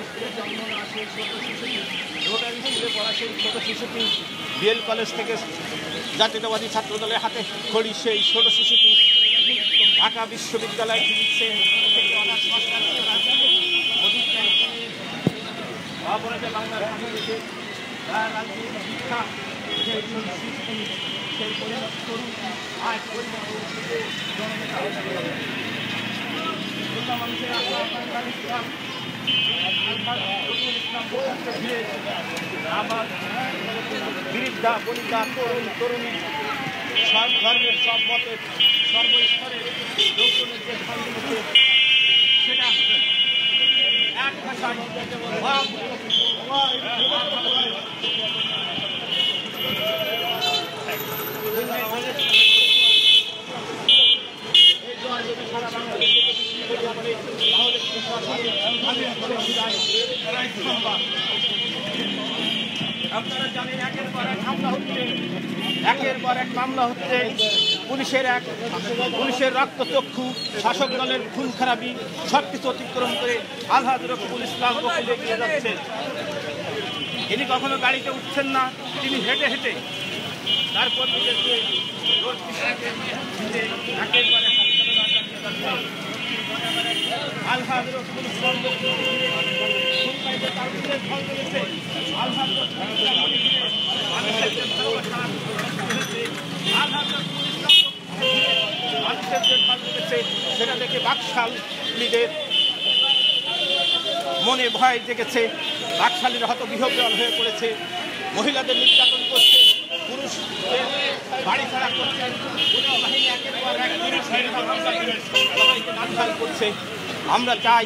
ছোট শিশুটি স্কুলে ছোট শিশুটি বিএল কলেজ থেকে জাতীয়তাবাদী ছাত্রদলের হাতে খড়ি, সেই ছোট শিশুটি ঢাকা বিশ্ববিদ্যালয় ফিজিক্সে শিক্ষা সেই পরিণত করুন আজ পরিণত মানুষের আশা আকাঙ্ক্ষার আবার বৃদ্ধা বনিতা তরুণ তরুণী ধর্মের সব মতের সর্বস্তরের লোকজনের সেটা এক ভাষায় সারা বাংলাদেশে একের পর এক মামলা হচ্ছে। পুলিশের এক, পুলিশের রক্তচক্ষু, শাসক দলের খুন খারাপি সব কিছু অতিক্রম করে আলহাদ রফিকুল ইসলাম বকুল এগিয়ে যাচ্ছেন তিনি কখনো গাড়িতে উঠছেন না, তিনি হেঁটে হেঁটে তারপর একের পর এক সেটা দেখে বাকশালীদের মনে ভয় জেগেছে। বাকশালীরা হয়তো বিহব্বল হয়ে পড়েছে। মহিলাদের নির্যাতন করছে। পুরুষদের বাড়ি ছাড়া করছে পুলিশ বাহিনী একের পর এক সবাইকে নামধার করছে। আমরা চাই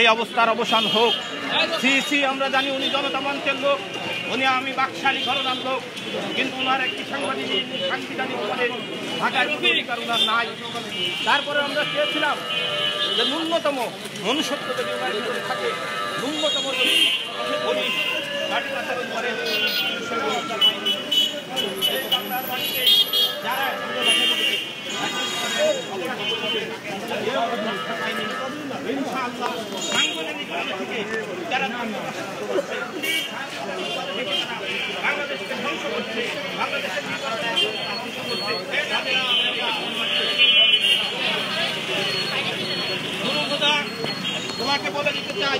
এই অবস্থার অবসান হোক। সি সি, আমরা জানি উনি জনতা মঞ্চের লোক, উনি আমি বাকশালী ঘটনার লোক, কিন্তু ওনার একটি সাংবাদিক নাই। তারপরে আমরা চেয়েছিলাম যে ন্যূনতম মনুষ্যত্ব যদি ওনার থাকে, ন্যূনতম যদি আচরণ করেন সেই ব্যবস্থা পাইনি। এই বাংলার বাড়িতে যারা ইনশাআল্লাহ সাংগঠনিক ভাবে তোমাকে বলে দিতে চাই।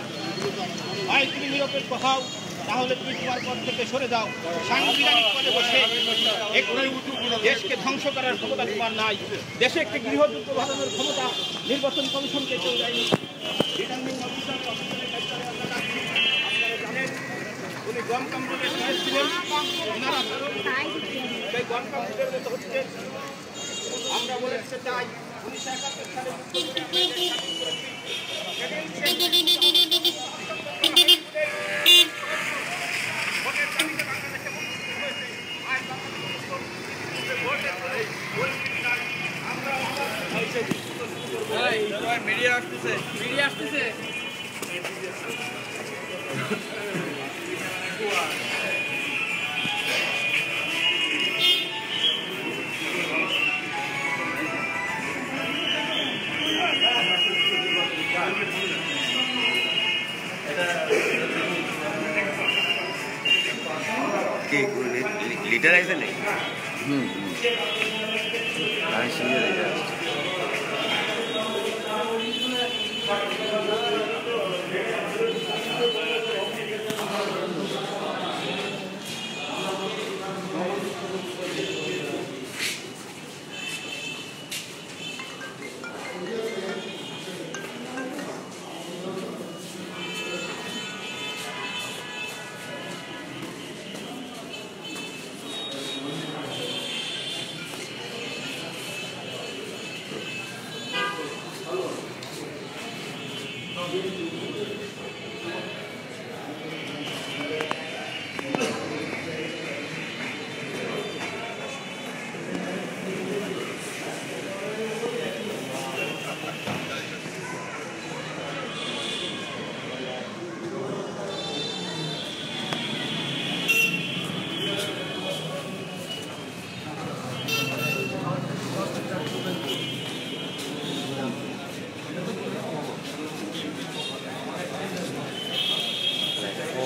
ভাই, তুমি নিরপেক্ষ হও, তাহলে তুমি তোমার পদ থেকে সরে যাও। সাংবিধানিক পদে বসে একটি দেশকে ধ্বংস করার ক্ষমতা তোমার নাই। দেশে একটি গৃহযুদ্ধ ঘটানোর ক্ষমতা নির্বাচন কমিশনকে কেউ দেয়নি রিটার্নিং অফিসার কমিশনের কার্যালয়ে আমরা রাখছি। আপনারা জানেন উনি গম কামরুলের সাহেব ছিলেন সেই গম কামরুলের হচ্ছে আমরা বলে দিতে উনিশশো একাত্তর সালে ভোটের তালিকা বাংলাদেশে মুক্তি হয়েছে আজ বাংলাদেশে ভোটের ওই আমরা মিডিয়া আসতেছে। মিডিয়া আসতেছে? लीटर ऐसे नहीं। हम्म हम्म। Litre